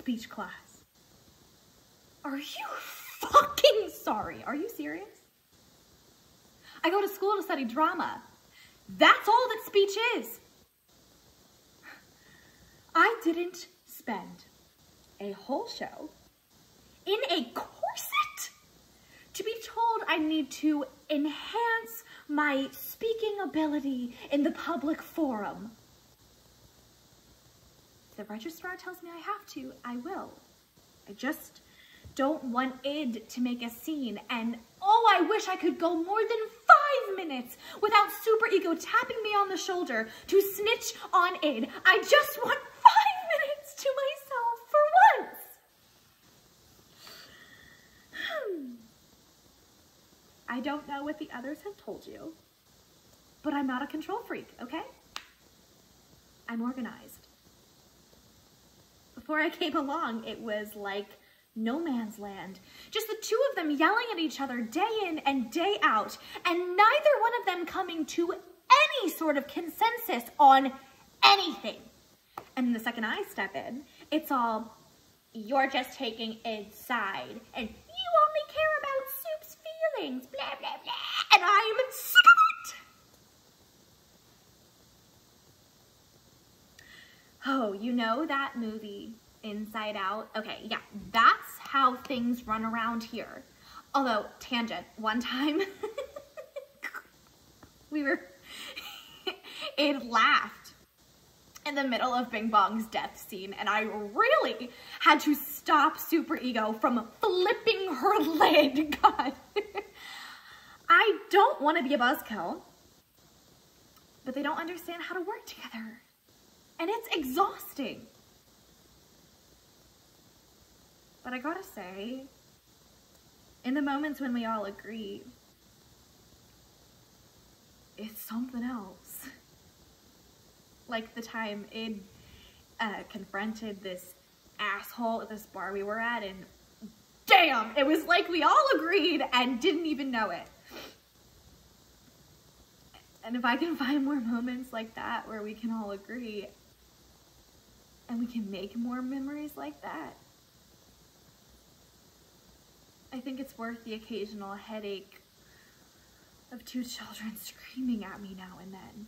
speech class. Are you fucking sorry? Are you serious? I go to school to study drama. That's all that speech is. I didn't spend a whole show in a corset to be told I need to enhance my speaking ability in the public forum. The registrar tells me I have to, I will. I just don't want Id to make a scene and oh, I wish I could go more than five minutes without Super Ego tapping me on the shoulder to snitch on Id. I just want five minutes to myself for once. I don't know what the others have told you, but I'm not a control freak, okay? I'm organized. Before I came along, it was like no man's land. Just the two of them yelling at each other day in and day out, and neither one of them coming to any sort of consensus on anything. And the second I step in, it's all, you're just taking Id's side, and you only care about Soup's feelings, blah, blah, blah, and I'm sick of it. Oh, you know that movie, Inside Out? Okay, yeah, that's how things run around here. Although, tangent, one time, we were, it laughed in the middle of Bing Bong's death scene, and I really had to stop Super Ego from flipping her lid, God. I don't want to be a buzzkill, but they don't understand how to work together. And it's exhausting. But I gotta say, in the moments when we all agree, it's something else. Like the time it uh, confronted this asshole at this bar we were at and damn, it was like we all agreed and didn't even know it. And if I can find more moments like that where we can all agree and we can make more memories like that, I think it's worth the occasional headache of two children screaming at me now and then.